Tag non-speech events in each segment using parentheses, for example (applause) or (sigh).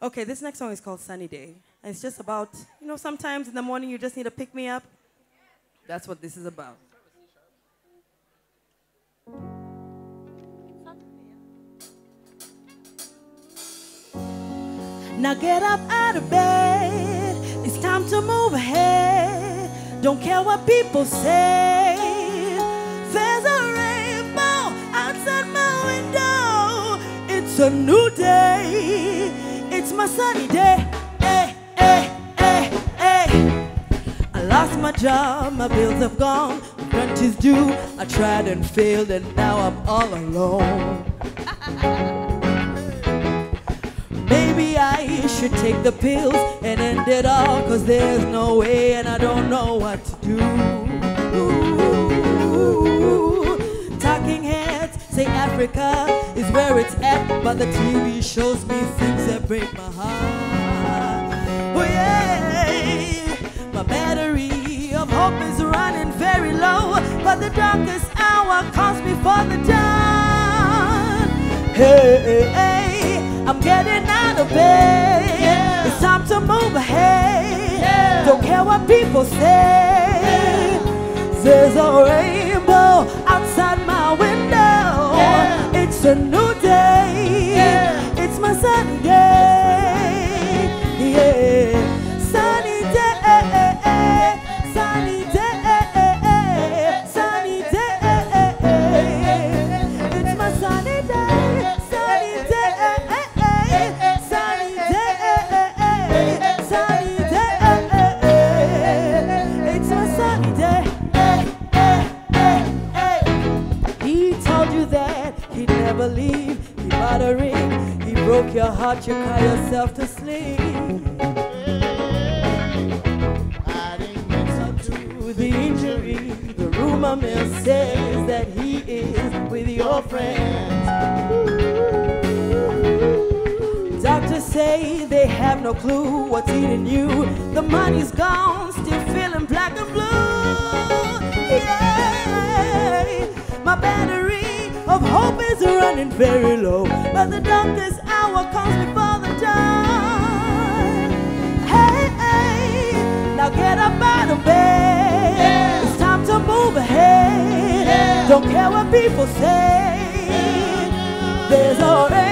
Okay, this next song is called Sunny Day. And it's just about, you know, sometimes in the morning you just need to pick me up. That's what this is about. Now get up out of bed. It's time to move ahead. Don't care what people say. There's a rainbow outside my window. It's a new day. It's my sunny day. Hey, hey, hey. I lost my job, my bills have gone, rent is due. I tried and failed, and now I'm all alone. (laughs) Maybe I should take the pills and end it all, cause there's no way, and I don't know what to do. Say Africa is where it's at, but the TV shows me things that break my heart. Oh, yeah. My battery of hope is running very low, but the darkest hour calls me for the dawn. Hey, hey, hey, I'm getting out of bed. It's time to move ahead. Don't care what people say. There's a A new Your heart. You cry yourself to sleep. To the injury, the rumor mill says that he is with your friends. Doctors say they have no clue what's eating you. The money's gone, still feeling black and blue. Yeah. My battery of hope is running very low, but the darkest comes before the dawn. Hey, hey, now get up out of bed. It's time to move ahead. Don't care what people say. There's a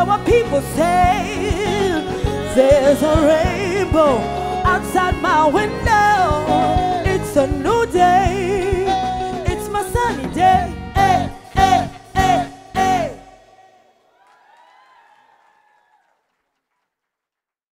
ahead. What people say. There's a rainbow outside my window.